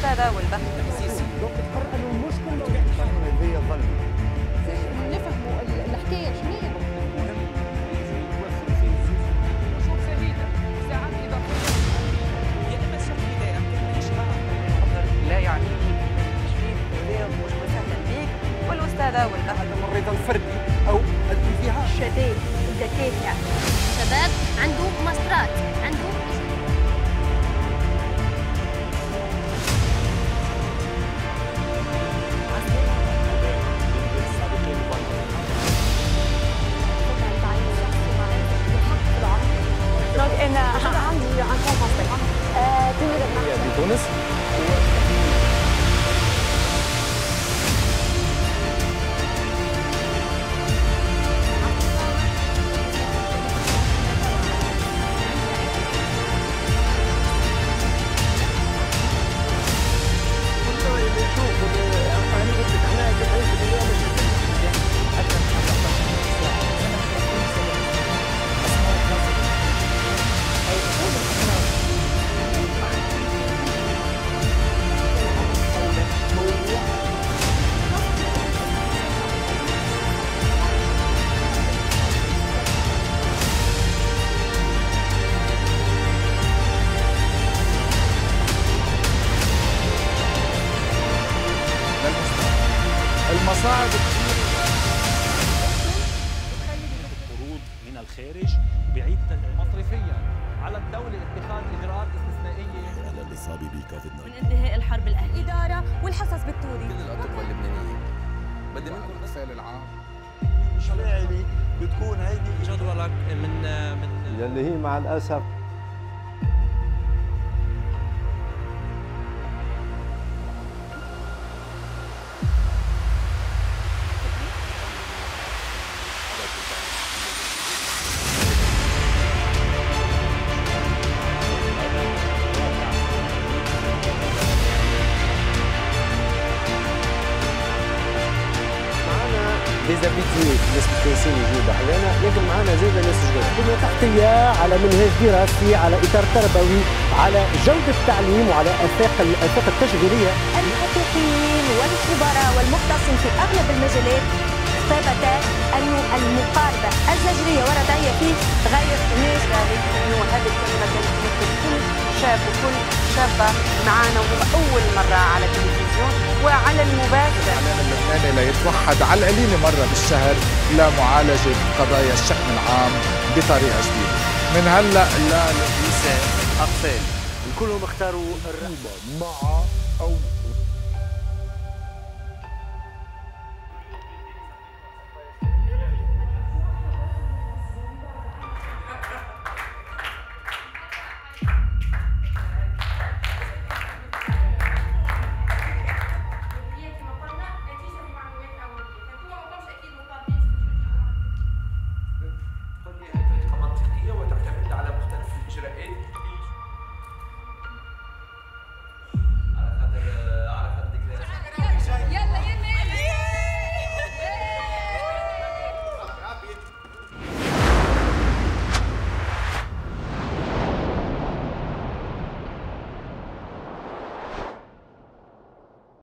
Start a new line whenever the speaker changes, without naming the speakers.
السادة
والبحث السيسي نفهموا الفردي أو اللي
الشباب الدكاترة
الشباب عنده مسرات عنده
en uh, ja, die Donis?
بتونس
المصاعب كثير
قروض من الخارج بعيد
مصرفيا على الدولة اتخاذ إجراءات استثنائية.
على الإصابة بكوفيد 19
من انتهاء الحرب الأهلية
الاداره والحصص بالتوري
كل الاطباء اللبنانيين بدي منكم الاقفال العام
مش فاعلي بتكون هيدي
جدولك من من
يلي هي مع الأسف معنا ديزابيتوي ناس متكنسين يجوا أحيانا لكن معنا زاد ناس جدد بنية تحتية على منهج دراسي على إطار تربوي على جودة التعليم وعلى آفاق الافاق التشغيلية.
الحقوقيين والخبراء والمختصين في أغلب المجالات ثبت أن المقاربة الزجرية والرضعية فيه غير ناجحة أنه هذه الكلمة كانت كل شاب وكل شابة معانا أول مرة على التلفزيون وعلى المباشر
الإعلام اللبناني ليتوحد على القليل مرة بالشهر لمعالجة قضايا الشحن العام بطريقة جديدة. من هلأ لا
نساء اطفال كلهم اختاروا
مع أو